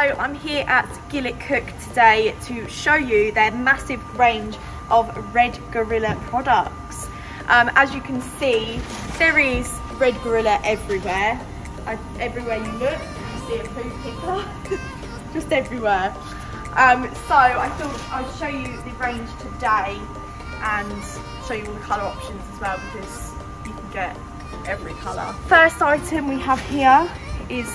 so I'm here at Gillett Cook today to show you their massive range of Red Gorilla products. Um, as you can see, there is Red Gorilla everywhere. I, everywhere you look, you see a poo picker, just everywhere. Um, so I thought I'd show you the range today and show you all the colour options as well because you can get every colour. First item we have here is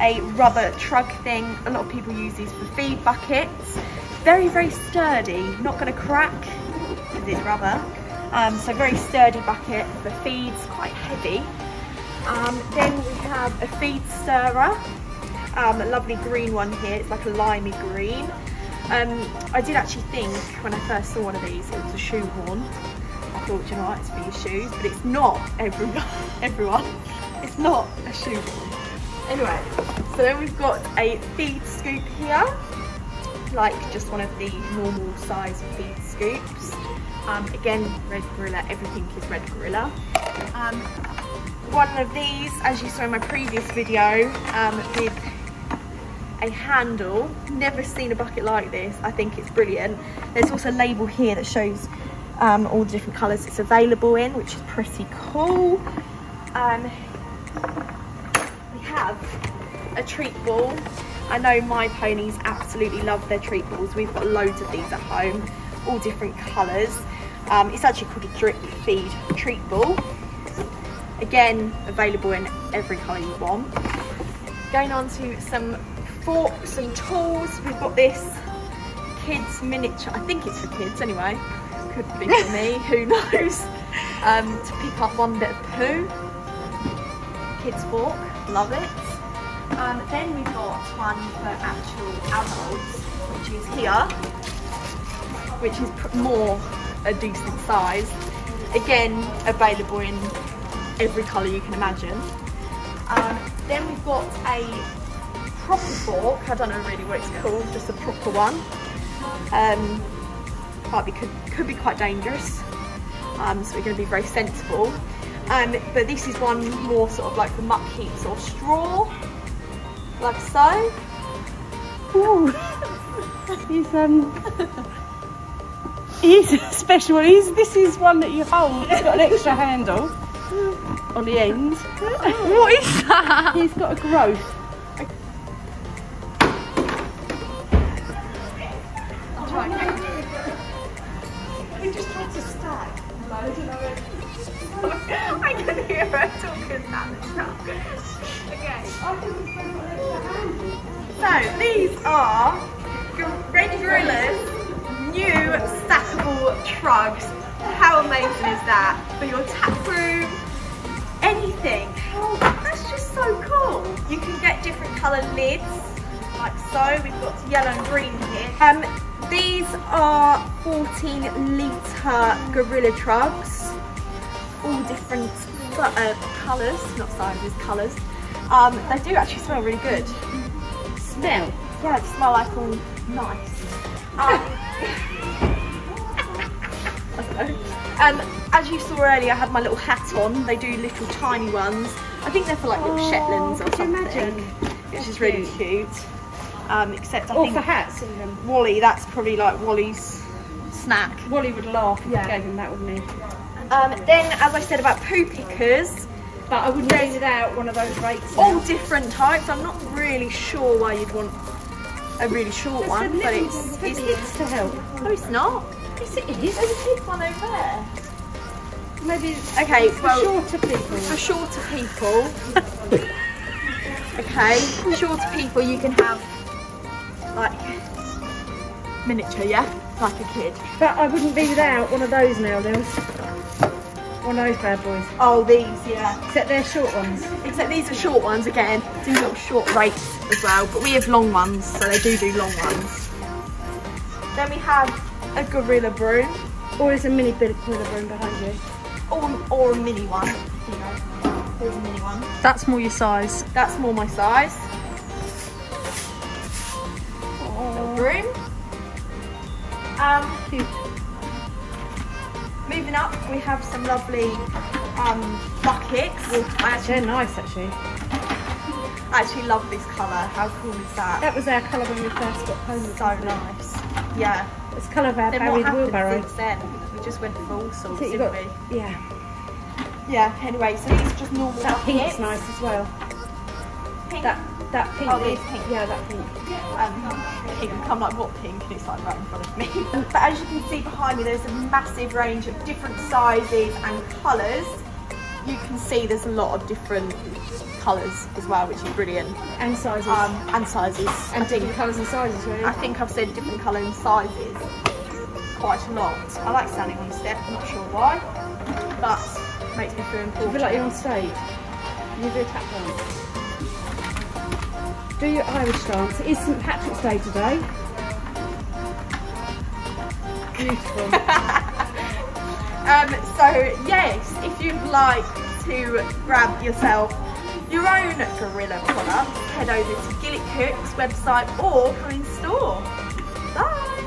a rubber trug thing. A lot of people use these for feed buckets. Very, very sturdy, not going to crack because it's rubber. Um, so very sturdy bucket for feeds, quite heavy. Um, then we have a feed stirrer, um, a lovely green one here. It's like a limey green. Um, I did actually think when I first saw one of these, it was a shoehorn. I thought, you know it's for your shoes, but it's not, everyone. everyone. It's not a shoehorn. Anyway, so then we've got a feed scoop here, like just one of the normal size feed scoops. Um, again, Red Gorilla, everything is Red Gorilla. Um, one of these, as you saw in my previous video, um, with a handle. Never seen a bucket like this. I think it's brilliant. There's also a label here that shows um, all the different colours it's available in, which is pretty cool. Um, have a treat ball. I know my ponies absolutely love their treat balls. We've got loads of these at home, all different colours. Um, it's actually called a drip feed treat ball. Again, available in every colour you want. Going on to some forks and tools. We've got this kids miniature, I think it's for kids anyway. Could be for me, who knows. Um, to pick up one bit of poo. Kids fork, love it. Um, then we've got one for actual adults, which is here, which is more a decent size. Again, available in every colour you can imagine. Um, then we've got a proper fork. I don't know really what it's called, just a proper one. Um, might be, could, could be quite dangerous. Um, so we're going to be very sensible. Um, but this is one more sort of like the muck heaps or straw, like so. Ooh. he's um he's special. He's this is one that you hold. It's got an extra handle on the end. what is that? He's got a growth. We just tried to stack I can hear her talking about. Okay. So these are Gorilla's new stackable trugs. How amazing is that? For your tap room, anything. How, that's just so cool. You can get different coloured lids, like so. We've got yellow and green here. Um, these are 14 litre Gorilla trugs, all different uh, colours, not sizes, colours. Um, they do actually smell really good. Smell. Yeah, they smell like all nice. Um, um, as you saw earlier, I had my little hat on. They do little tiny ones. I think they're for like little Oh, Shetlands or something. imagine? Which is really cute. Um, except I Or think for hats. Wally, that's probably like Wally's snack. Wally would laugh if Yeah. you gave him that, wouldn't he? Um, then, as I said about poo pickers, But I wouldn't do without one of those rakes. all now. different types. I'm not really sure why you'd want a really short Just one, but it's it's kids to help. No, it's not. Yes, it There's a big one over there. Maybe Okay, for well, shorter people. for shorter people. okay, for shorter people, you can have like miniature, yeah, like a kid. But I wouldn't be without one of those now, Lils. One of those bad boys. Oh, these, yeah. Except they're short ones. Except these are short ones again. Do little short rates as well, but we have long ones, so they do do long ones. Then we have a gorilla broom, Or is a mini bit of gorilla broom behind you? or, or a mini one. You know, here's a mini one. That's more your size. That's more my size. Little broom. Um, moving up, we have some lovely um, buckets. I actually They're nice actually. I actually love this colour. How cool is that? That was our colour when we first got home. So nice. Yeah. It's the colour of our Then buried wheelbarrow. since then? We just went for all sorts, didn't got, we? yeah, Yeah. Anyway, so these are just normal that pink's nice as well. Pink. That that pink. Oh, is- pink. Yeah, that pink. um, pink. I'm like, what pink? And it's like right in front of me. but as you can see behind me, there's a massive range of different sizes and colours. You can see there's a lot of different colours as well, which is brilliant. And sizes. Um, and sizes. and I different colours and sizes, really. I think I've said different colour and sizes quite a lot. I like standing on the step, I'm not sure why, but makes me feel I important. feel like you're on stage. You do a tap dance. Do your Irish dance. It is St Patrick's Day today. Beautiful. Um, so yes, if you'd like to grab yourself your own Gorilla product, head over to Gillett Cook's website or come in store. Bye!